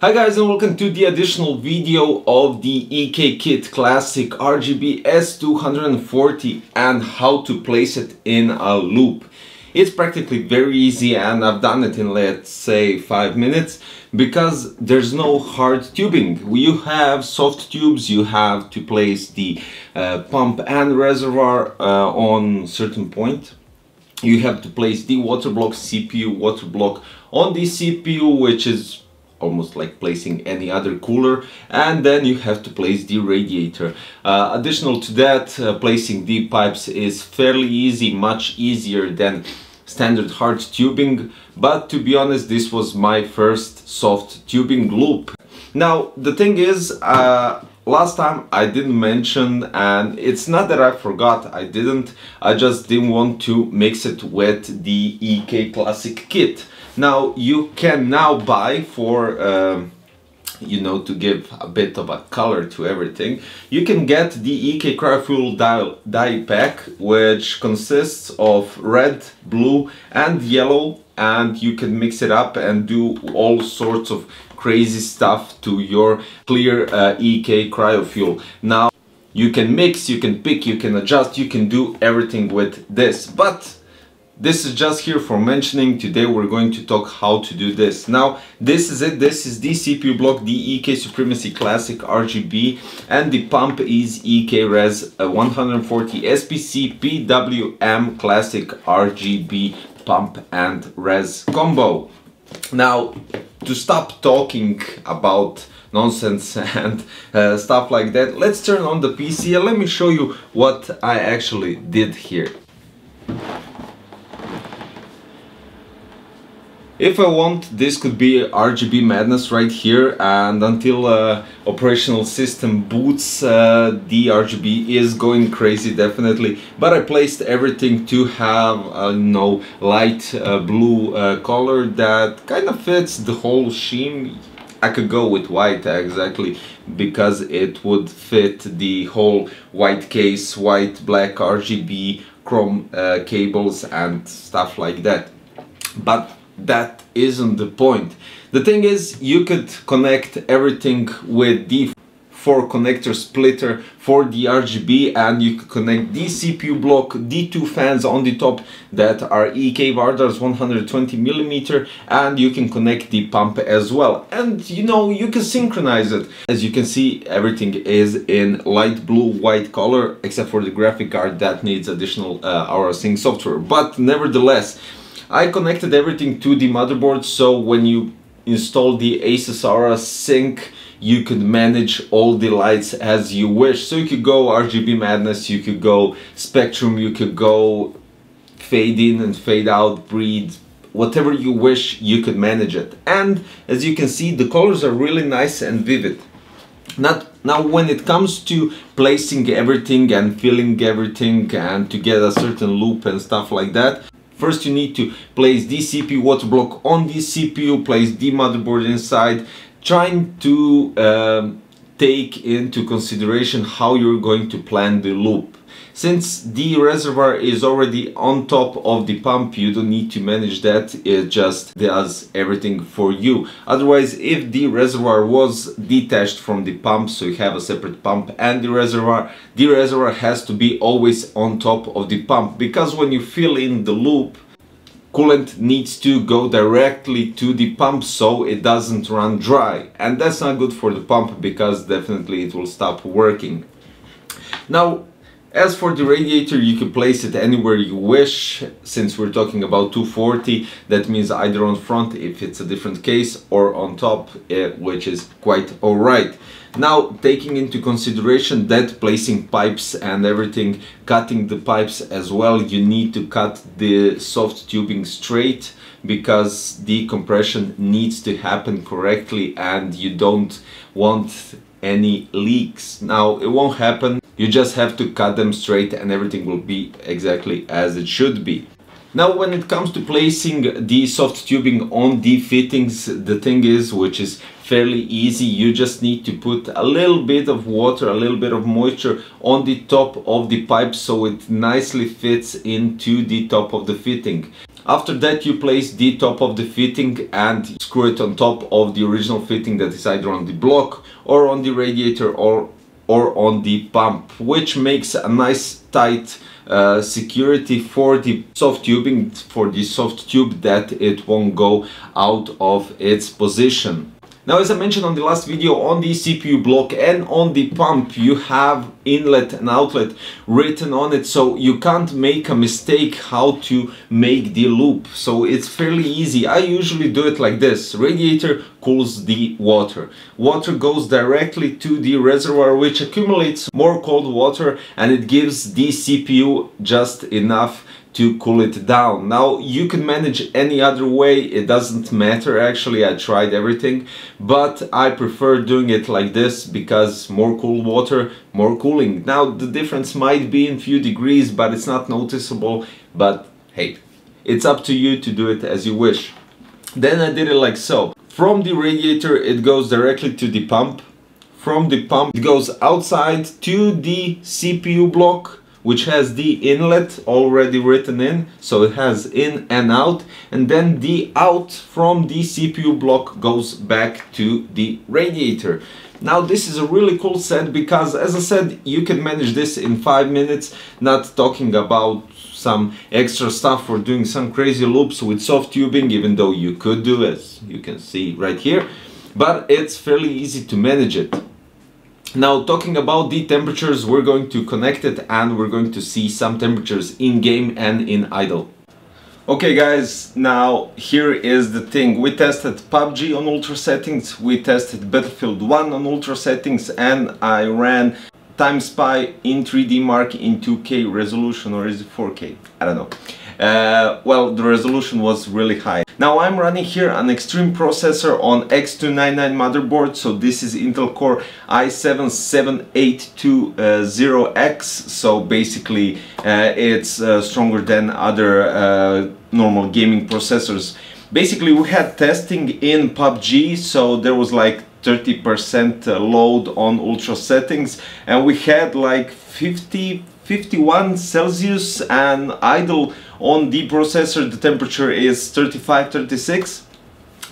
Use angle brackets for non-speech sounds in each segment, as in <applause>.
Hi guys and welcome to the additional video of the EK Kit Classic RGB S240 and how to place it in a loop. It's practically very easy and I've done it in let's say 5 minutes because there's no hard tubing. You have soft tubes, you have to place the uh, pump and reservoir uh, on certain point you have to place the water block CPU water block on the CPU which is almost like placing any other cooler and then you have to place the radiator. Uh, additional to that uh, placing the pipes is fairly easy much easier than standard hard tubing but to be honest this was my first soft tubing loop. Now the thing is uh, last time I didn't mention and it's not that I forgot I didn't I just didn't want to mix it with the EK Classic kit now you can now buy for um, you know to give a bit of a color to everything. You can get the EK Cryofuel dye, pack which consists of red blue and yellow and you can mix it up and do all sorts of crazy stuff to your clear uh, EK Cryofuel now you can mix you can pick you can adjust you can do everything with this. But this is just here for mentioning. Today we're going to talk how to do this. Now this is it. This is the cpu block the ek supremacy classic rgb and the pump is ek res 140 spc pwm classic rgb pump and res combo. Now to stop talking about nonsense <laughs> and uh, stuff like that let's turn on the pc and let me show you what i actually did here If I want, this could be RGB madness right here and until uh, operational system boots, uh, the RGB is going crazy definitely. But I placed everything to have a you know, light uh, blue uh, color that kind of fits the whole scheme. I could go with white exactly because it would fit the whole white case, white, black RGB, chrome uh, cables and stuff like that. But that isn't the point. The thing is, you could connect everything with the 4 connector splitter for the RGB and you could connect the CPU block, the two fans on the top that are EK Vardars 120 millimeter and you can connect the pump as well and you know you can synchronize it. As you can see everything is in light blue white color except for the graphic card that needs additional uh, Sync software but nevertheless I connected everything to the motherboard so when you install the Asus Aura Sync you could manage all the lights as you wish. So you could go RGB Madness, you could go Spectrum, you could go fade in and fade out, breed, whatever you wish, you could manage it. And as you can see, the colors are really nice and vivid. Not, now when it comes to placing everything and filling everything and to get a certain loop and stuff like that, First you need to place the CPU water block on the CPU, place the motherboard inside, trying to um, take into consideration how you're going to plan the loop. Since the reservoir is already on top of the pump, you don't need to manage that, it just does everything for you. Otherwise, if the reservoir was detached from the pump, so you have a separate pump and the reservoir, the reservoir has to be always on top of the pump because when you fill in the loop, coolant needs to go directly to the pump so it doesn't run dry. And that's not good for the pump because definitely it will stop working. Now as for the radiator, you can place it anywhere you wish. Since we're talking about 240, that means either on front if it's a different case or on top, eh, which is quite alright. Now, taking into consideration that placing pipes and everything, cutting the pipes as well, you need to cut the soft tubing straight because the compression needs to happen correctly and you don't want any leaks. Now, it won't happen you just have to cut them straight and everything will be exactly as it should be. Now when it comes to placing the soft tubing on the fittings, the thing is, which is fairly easy, you just need to put a little bit of water, a little bit of moisture on the top of the pipe so it nicely fits into the top of the fitting. After that you place the top of the fitting and screw it on top of the original fitting that is either on the block or on the radiator or or on the pump which makes a nice tight uh, security for the soft tubing for the soft tube that it won't go out of its position now as I mentioned on the last video on the CPU block and on the pump you have inlet and outlet written on it so you can't make a mistake how to make the loop. So it's fairly easy. I usually do it like this. Radiator cools the water. Water goes directly to the reservoir which accumulates more cold water and it gives the CPU just enough to cool it down. Now you can manage any other way, it doesn't matter actually, I tried everything, but I prefer doing it like this because more cool water, more cooling. Now the difference might be in few degrees, but it's not noticeable, but hey, it's up to you to do it as you wish. Then I did it like so. From the radiator it goes directly to the pump. From the pump it goes outside to the CPU block which has the inlet already written in so it has in and out and then the out from the CPU block goes back to the radiator. Now this is a really cool set because as I said you can manage this in five minutes not talking about some extra stuff for doing some crazy loops with soft tubing even though you could do as you can see right here. But it's fairly easy to manage it now talking about the temperatures, we're going to connect it and we're going to see some temperatures in game and in idle. Okay guys, now here is the thing. We tested PUBG on ultra settings, we tested Battlefield 1 on ultra settings and I ran Time Spy in 3D Mark in 2K resolution or is it 4K? I don't know. Uh, well, the resolution was really high. Now I'm running here an extreme processor on X299 motherboard, so this is Intel Core i7-7820X, so basically uh, it's uh, stronger than other uh, normal gaming processors. Basically we had testing in PUBG, so there was like 30% load on ultra settings and we had like 50 51 Celsius and idle on the processor. The temperature is 35 36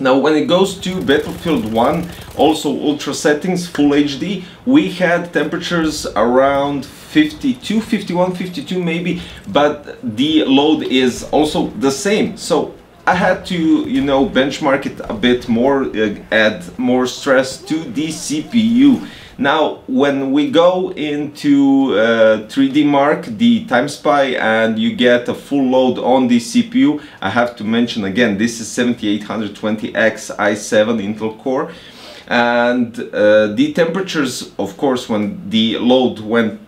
now when it goes to Battlefield 1 also ultra settings full HD we had temperatures around 52 51 52 maybe but the load is also the same. So I had to, you know, benchmark it a bit more, uh, add more stress to the CPU. Now, when we go into uh, 3D Mark, the Time Spy, and you get a full load on the CPU, I have to mention again, this is 7820X i7 Intel Core. And uh, the temperatures, of course, when the load went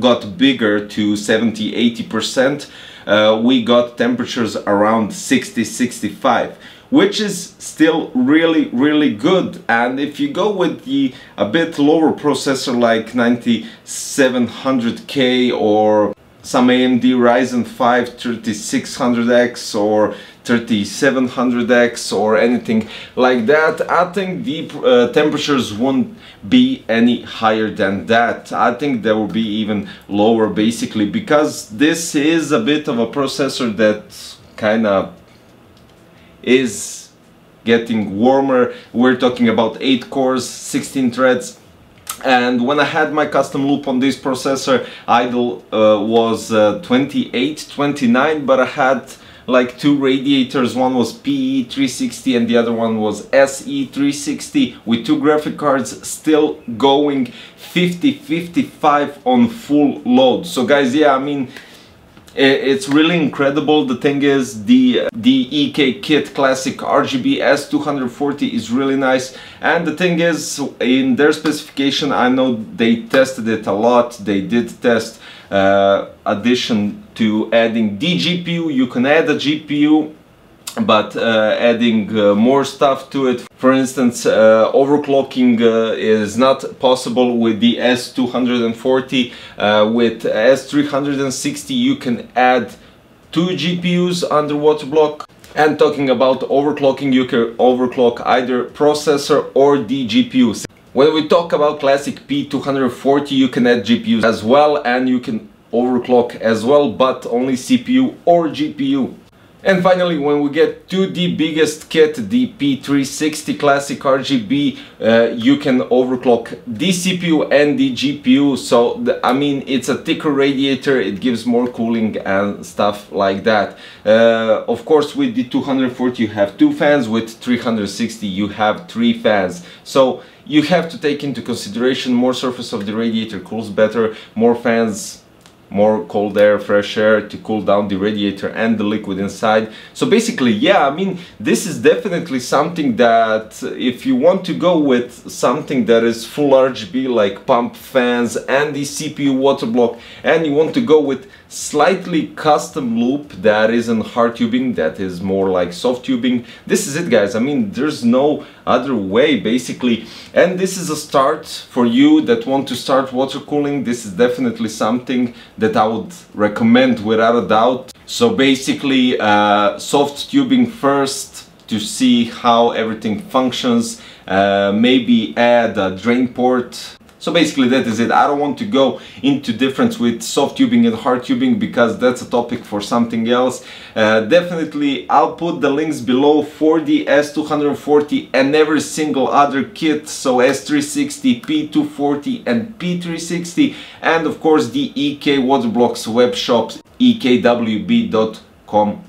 got bigger to 70-80%, uh, we got temperatures around 60-65 which is still really really good. And if you go with the a bit lower processor like 9700K or some AMD Ryzen 5 3600X or 3700X or anything like that I think the uh, temperatures won't be any higher than that. I think they will be even lower basically because this is a bit of a processor that kind of is getting warmer. We're talking about 8 cores, 16 threads. And when I had my custom loop on this processor idle uh, was uh, 28 29 but I had like two radiators. One was PE 360 and the other one was SE 360 with two graphic cards still going 50 55 on full load. So guys yeah I mean it's really incredible. The thing is, the the EK Kit Classic RGB S240 is really nice. And the thing is, in their specification, I know they tested it a lot. They did test uh, addition to adding the GPU. You can add a GPU but uh, adding uh, more stuff to it. For instance, uh, overclocking is not possible with the S240. Uh, with S360 you can add two GPUs under water block. And talking about overclocking, you can overclock either processor or the GPU. When we talk about classic P240 you can add GPUs as well and you can overclock as well but only CPU or GPU. And finally, when we get to the biggest kit, the P360 Classic RGB, uh, you can overclock the CPU and the GPU. So, the, I mean, it's a thicker radiator, it gives more cooling and stuff like that. Uh, of course, with the 240, you have two fans. With 360, you have three fans. So, you have to take into consideration more surface of the radiator cools better, more fans more cold air, fresh air to cool down the radiator and the liquid inside. So basically, yeah, I mean, this is definitely something that if you want to go with something that is full RGB like pump fans and the CPU water block and you want to go with slightly custom loop that isn't hard tubing, that is more like soft tubing, this is it guys. I mean, there's no other way basically. And this is a start for you that want to start water cooling. This is definitely something that I would recommend without a doubt. So basically uh, soft tubing first to see how everything functions. Uh, maybe add a drain port so basically that is it. I don't want to go into difference with soft tubing and hard tubing because that's a topic for something else. Uh, definitely I'll put the links below for the S240 and every single other kit. So S360, P240 and P360 and of course the EK Waterblocks web shops ekwb.com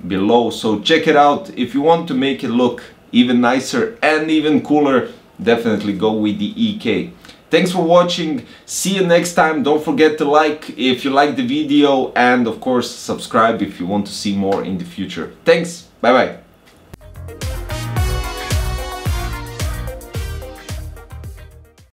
below. So check it out if you want to make it look even nicer and even cooler definitely go with the EK. Thanks for watching. See you next time. Don't forget to like if you like the video and of course subscribe if you want to see more in the future. Thanks. Bye bye.